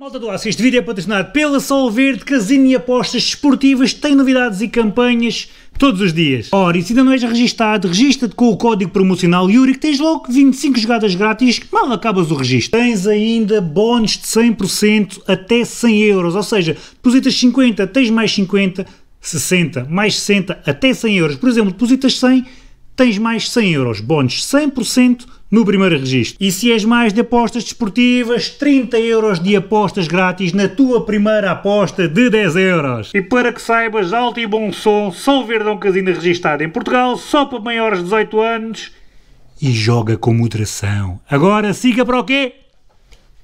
Malta do Aço, este vídeo é patrocinado pela Sol Verde, Casino e Apostas Esportivas, tem novidades e campanhas todos os dias. Ora, e se ainda não és registado, registra-te com o código promocional Yuri, que tens logo 25 jogadas grátis, mal acabas o registro. Tens ainda bónus de 100% até 100 euros, ou seja, depositas 50, tens mais 50, 60, mais 60, até 100 euros. Por exemplo, depositas 100, tens mais 100 euros, bónus 100% no primeiro registro. E se és mais de apostas desportivas, 30 euros de apostas grátis na tua primeira aposta de 10 euros. E para que saibas, alto e bom som, Sol Verde é um casino registado em Portugal, só para maiores de 18 anos e joga com moderação. Agora siga para o quê?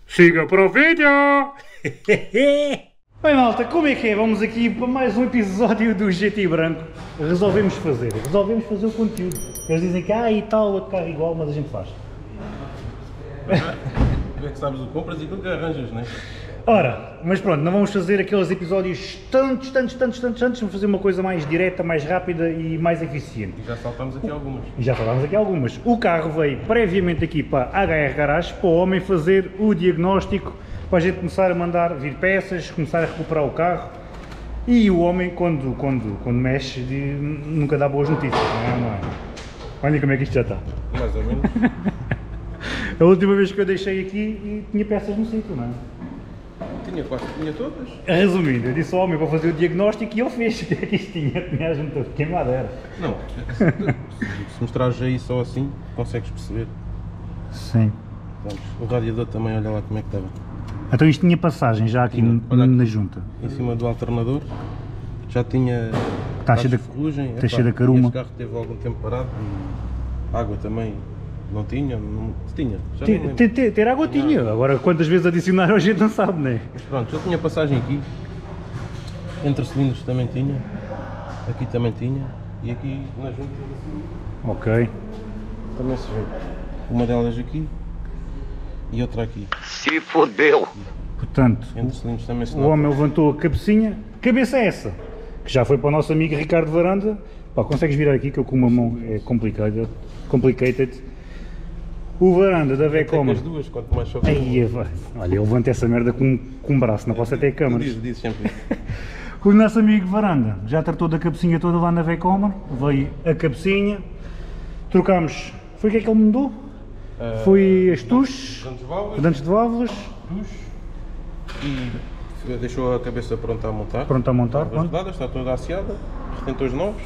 Siga para o vídeo! Bem malta, como é que é? Vamos aqui para mais um episódio do GT Branco. Resolvemos fazer, resolvemos fazer o conteúdo. Eles dizem que ah e tal, outro carro igual, mas a gente faz. Tu é que sabes o compras e aquilo que arranjas, não é? Ora, mas pronto, não vamos fazer aqueles episódios tantos, tantos, tantos, tantos, tantos, vamos fazer uma coisa mais direta, mais rápida e mais eficiente. E já saltamos aqui algumas. E já falámos aqui algumas. O carro veio previamente aqui para a HR Garage, para o homem fazer o diagnóstico, para a gente começar a mandar vir peças, começar a recuperar o carro. E o homem, quando, quando, quando mexe, de- nunca dá boas notícias, não é? Não é? Olha como é que isto já está. Mais ou menos. A última vez que eu deixei aqui e tinha peças no sítio, não é? tinha quase, tinha todas. Resumindo, eu disse ao homem para fazer o diagnóstico e ele fez. O que é que isto tinha? Tinha a junta de queimadeira. Não, se, se mostrares aí só assim, consegues perceber. Sim. Pronto, o radiador também, olha lá como é que estava. Então isto tinha passagem já aqui Tinha. n- Olha aqui. na junta. Em cima do alternador, já tinha cheio de ferrugem. cheio de caruma. Este carro teve algum tempo parado. e Água também não tinha, não tinha. Ter, ter, ter, ter água tinha, agora quantas vezes adicionaram a gente não sabe, não é? Mas pronto, já tinha passagem aqui. Entre cilindros também tinha. Aqui também tinha. E aqui na junta Ok. também se vê. Uma delas aqui e outra aqui. Se fodeu. Portanto, o homem levantou a cabecinha. Cabeça é essa? Que já foi para o nosso amigo Ricardo Varanda. Pá, consegues virar aqui que eu com uma mão é complicado. Complicated. O Varanda da Tem Vecoma. as duas, quanto mais só Aí, olha, eu levanto essa merda com, com um braço, não posso até câmaras. Diz, diz sempre. O nosso amigo Varanda já tratou da cabecinha toda lá na Vecoma, veio a cabecinha, trocámos. Foi o que é que ele mudou? Foi as tuches, válvulas, dantes de válvulas, e deixou a cabeça pronta a montar. pronto a montar. Pronto. rodadas, está toda aciada, retentores novos.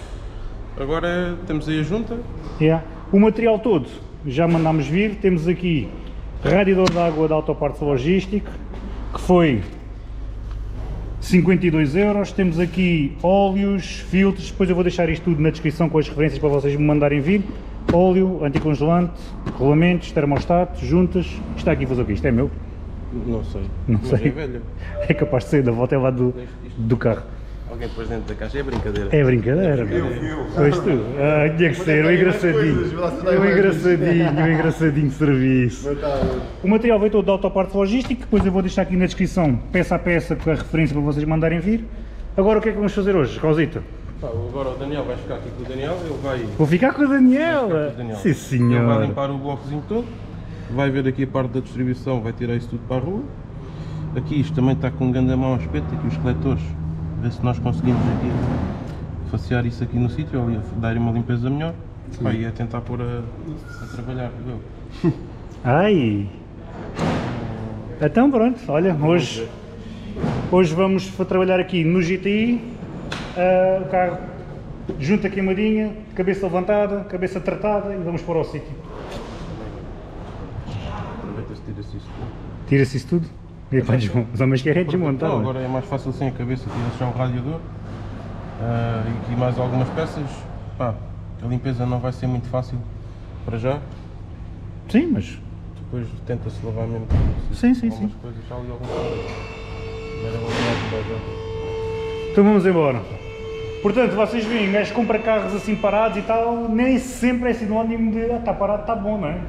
Agora é- temos aí a junta. Yeah. O material todo já mandámos vir, temos aqui radiador de água da Autopartes Logístico, que foi 52 euros, temos aqui óleos, filtros, depois eu vou deixar isto tudo na descrição com as referências para vocês me mandarem vir, óleo, anticongelante, rolamentos, termostato, juntas, isto está aqui a fazer o quê? Isto é meu? Não sei. Não mas sei. é velha. É capaz de sair da volta é lá do, do carro. Alguém pôs dentro da caixa, é brincadeira. É brincadeira. Pois tu. Ah, tinha que ser, um engraçadinho. Um engraçadinho, um engraçadinho de serviço. O material veio todo da Autopartes Logístico, depois eu vou deixar aqui na descrição, peça a peça, com a referência para vocês mandarem vir. Agora o que é que vamos fazer hoje, Rosita? Pá, agora o Daniel vai ficar aqui com o Daniel, ele vai. Vou ficar com a Daniela. ficar com o Daniel. Sim Ele vai senhor. limpar o blocozinho todo, vai ver aqui a parte da distribuição, vai tirar isso tudo para a rua. Aqui isto também está com um grande mão ao espeto, aqui os coletores. Ver se nós conseguimos aqui facear isso aqui no sítio, ali, dar uma limpeza melhor. Pá, e é tentar pôr a, a trabalhar. viu? Ai. Então pronto, olha, hoje, hoje vamos trabalhar aqui no GTI, ah, o carro junta queimadinha, cabeça levantada, cabeça tratada e vamos pôr ao sítio. Aproveita-se, tira-se isso tudo. Tira-se isso tudo? E Os homens querem desmontar. Não, não é? agora é mais fácil sem a cabeça, tira-se já o radiador. Ah, e aqui mais algumas peças. Pá, a limpeza não vai ser muito fácil para já. Sim, mas Depois tenta-se lavar mesmo. Sim, sim, algumas sim. coisas, para já. então vamos embora. Portanto, vocês veem, um gajo compra carros assim parados e tal, nem sempre é sinónimo de ah, está parado, está bom, não é?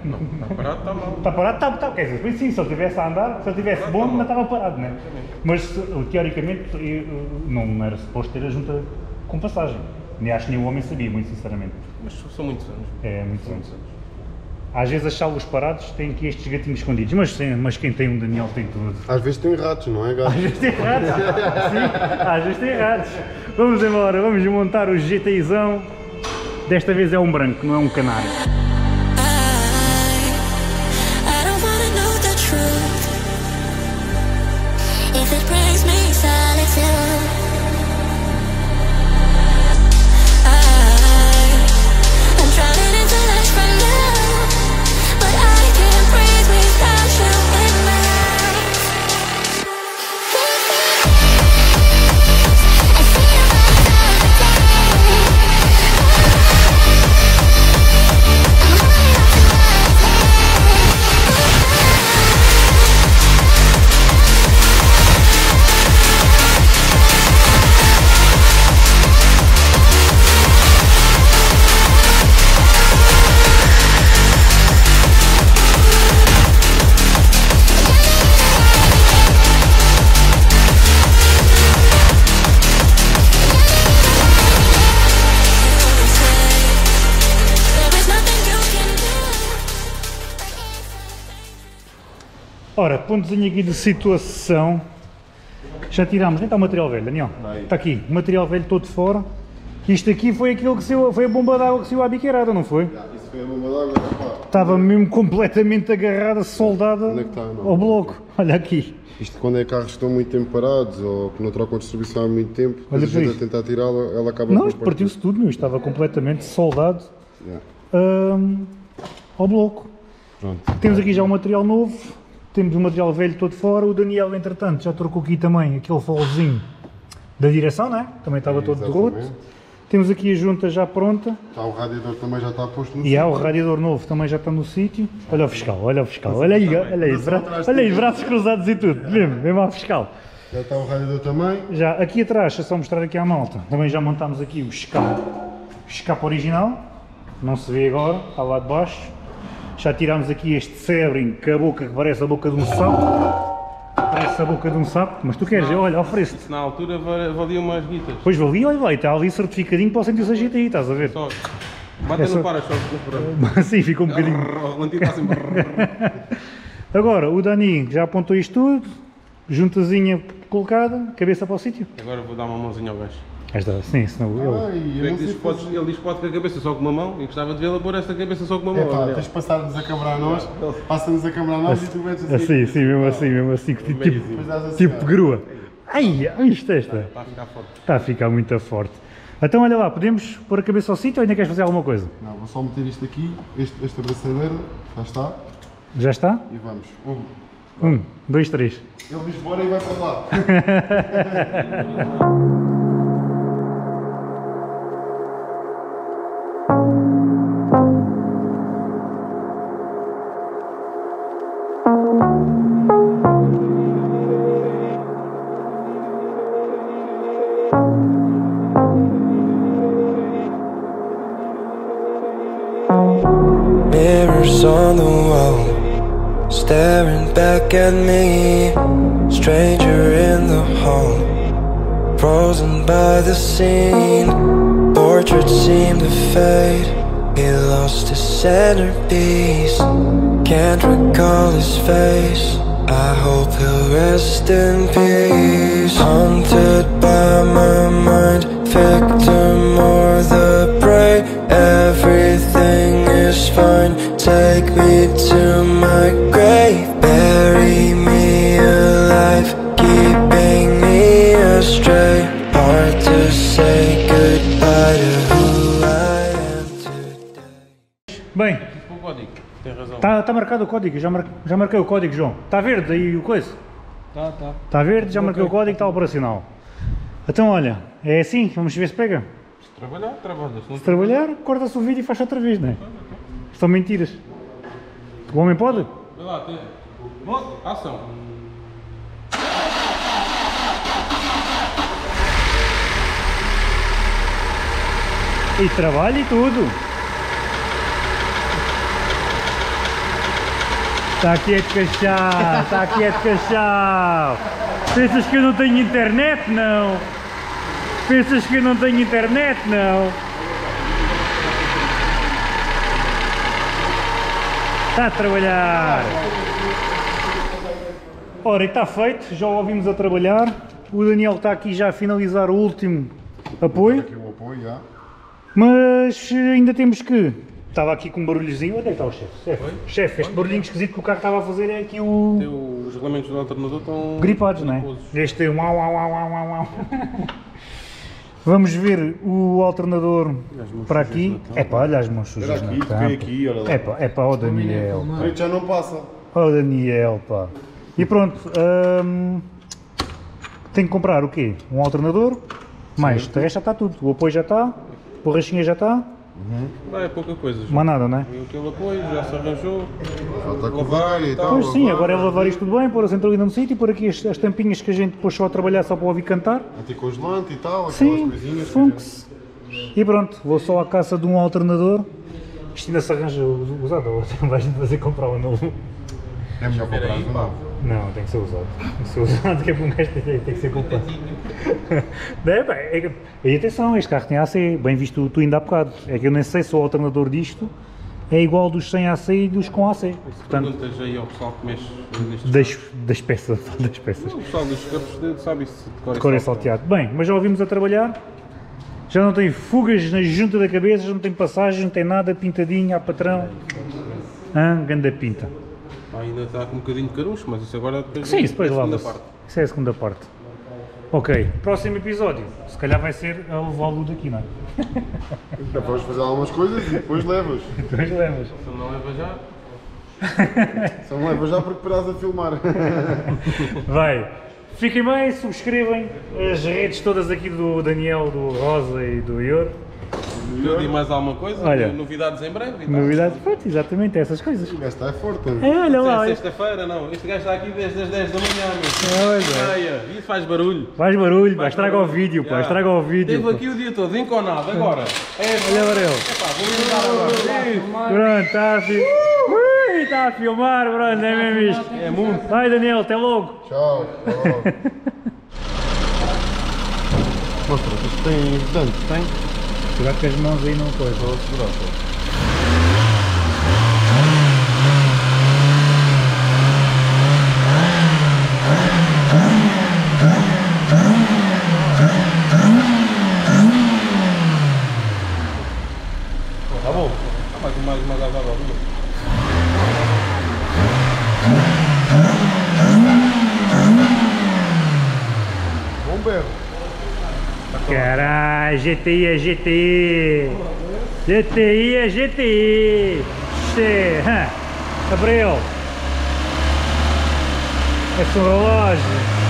Está parado, está mal. Está parado, está, está, quer dizer, sim, se ele estivesse a andar, se ele estivesse bom, não estava parado, não é? Mas uh, teoricamente eu, uh, não era suposto ter a junta com passagem. Nem acho que nenhum homem sabia, muito sinceramente. Mas são muitos anos. É muito São bom. muitos anos. Às vezes as salas parados têm aqui estes gatinhos escondidos, mas, sim, mas quem tem um Daniel tem tudo. Às vezes tem ratos, não é, gato? Às vezes tem ratos, sim, às vezes tem ratos. Vamos embora, vamos montar o GTIzão. Desta vez é um branco, não é um canário. Pontozinho aqui de situação. Já tirámos, nem está o material velho, Daniel. Está aqui, o material velho todo fora. Isto aqui foi aquilo que saiu, foi a bomba d'água que saiu à biqueirada, não foi? Isso foi a bomba d'água. Estava mesmo completamente agarrada, soldada é está? Ao bloco. Olha aqui. Isto quando é carros que estão muito tempo parados ou que não trocam distribuição há muito tempo, Olha a gente a tentar tirá-la, ela acaba Não, isto partiu-se tudo, meu. Estava completamente soldado Yeah. hum, ao bloco. Pronto. Temos aqui já um material novo, temos o material velho todo fora. O Daniel, entretanto, já trocou aqui também aquele folzinho da direção, não é? Também estava todo de roto. Temos aqui a junta já pronta. Tá, o radiador também já está posto no E há o radiador novo também já está no sítio. Olha o fiscal, olha o fiscal, olha aí, olha aí, bra- olha aí, braços cruzados e tudo, mesmo, mesmo ao fiscal. Já está o radiador também. Já aqui atrás, é só mostrar aqui à malta, também já montámos aqui o escape, o escape original, não se vê agora, está lá de baixo. Já tirámos aqui este Sebring, com a boca que parece a boca de um sapo. Parece a boca de um sapo, mas tu queres, olha, oferece-te. Na altura va- valia umas guitas. Pois valia, olha e está ali certificadinho para o 106 GTI, estás a ver? Só. Bate É só- no para-choque. Assim fica um bocadinho. O lentido está sempre. Agora, o Dani já apontou isto tudo, juntazinha colocada, cabeça para o sítio. Agora vou dar uma mãozinha ao gajo. Esta, sim, senão ele. Ai, eu Ele não diz, podes- ele diz que pode com a cabeça só com uma mão e gostava de vê-la pôr esta cabeça só com uma É mão. pá, Olha. tens de passar-nos a câmara a nós, passa-nos a câmara a nós e tu metes assim. Assim, sim, mesmo assim, mesmo assim, tipo, assim, tipo ó. grua. Ai, ai, isto é esta. Está a ficar forte. Está a ficar muito forte. Então olha lá, podemos pôr a cabeça ao sítio ou ainda queres fazer alguma coisa? Não, vou só meter isto aqui, este, esta braçadeira, já está, Já está? e vamos. Um. Um, dois, três. Ele diz bora e vai para lá. On the wall, staring back at me. Stranger in the hall, frozen by the scene. Portraits seem to fade. He lost his centerpiece. Can't recall his face. I hope he'll rest in peace. Haunted tá marcado o código, já, mar- já marquei o código, João. Está verde aí o coisa? Tá, tá. Está verde, já marquei o código, está operacional. Então olha, é assim, vamos ver se pega. Trabalhar, trabalha. Se Se trabalhar, corta-se o vídeo e faz outra vez, não é? São mentiras. O homem pode? Vai lá, tem. Ação. E trabalha e tudo. Está cachau. Está quieto, cachau. Pensas que eu não tenho internet? Não. Pensas que eu não tenho internet? 哎 Não. Está a trabalhar. Ora, e está feito, já o ouvimos a trabalhar. O Daniel está aqui já a finalizar o último apoio, Aqui o apoio, já. mas ainda temos que. Estava aqui com um barulhozinho. Onde é que está o chefe? Chefe, chefe, este barulhinho esquisito que o carro estava a fazer é aqui o. Tem o- Os regulamentos do alternador estão. Gripados, não é? Este uau, uau, uau, uau, uau, uau. Vamos ver o alternador para aqui. É pá, olha as mãos sujas aqui, campo. toquei aqui, olha lá. É pá, é pá, ó Daniel. pá. Preto já não passa. Ó Daniel, pá. E pronto, hum, tenho que comprar o quê? Um alternador, mais, de resto já está tudo. O apoio já está, a borrachinha já está, Não, é pouca coisa. já. mais nada, não é? Tem aquele apoio, já se arranjou. Falta a correia e tal. Pois sim, agora é lavar isto tudo bem, pôr a centralina no sítio, pôr aqui as, as tampinhas que a gente depois só a trabalhar só para ouvir cantar. Anticongelante e tal, aquelas Sim, coisinhas. a funks. E pronto, vou só à caça de um alternador. Isto ainda se arranja usado, ou vais fazer comprar um novo. É melhor comprar um novo. Não, tem que ser usado. Tem que ser usado, que é para um gajo tem, tem que ser culpado. É, é e atenção, este carro tem AC, bem visto tu ainda há bocado. É que eu nem sei se o alternador disto é igual dos sem AC e dos com AC. Portanto, Perguntas aí ao pessoal que mexe nestes das, das peças, das peças. O pessoal dos campos sabe isso de cor e é salteado. Bem, mas já ouvimos a trabalhar. Já não tem fugas na junta da cabeça, já não tem passagem, não tem nada pintadinho a patrão. Hã? Ganda pinta. Ainda está com um bocadinho de carucho, mas isso agora depois Sim, isso depois é a segunda lava-se. parte. Isso é a segunda parte. Ok, próximo episódio. Se calhar vai ser a levá-lo daqui, não é? Então vamos fazer algumas coisas e depois levas. Depois levas. Se não leva já, Só não levas já porque paras a filmar. Vai. Fiquem bem, subscrevam as redes todas aqui do Daniel, do Rosa e do Ior. Tudo e mais alguma coisa, Olha. novidades em breve. Novidades, pronto, exatamente, essas coisas. O gajo está é forte. É, olha É lá, olha. sexta-feira, não. Este gajo está aqui desde as 10 da manhã, meu. Olha. Isso faz barulho. Faz barulho, pá, estraga o vídeo, pá, estraga o vídeo. Esteve aqui o dia todo, enconado, agora. É, Olha para ele. Epá, vou ligar agora. Pronto, está a filmar. Ui, está a filmar, pronto, é mesmo isto. É muito. Vai Daniel, até logo. Tchau. até logo. Mostra, isto tem ajudante, tem? Cuidado com as mãos aí não coisa. Vou segurar, pô. Tá bom. Ah, mais uma, mais uma gavada ali. Bom berro. Caralho, GTI é GTI. GTI é GTI. Gabriel. É um relógio.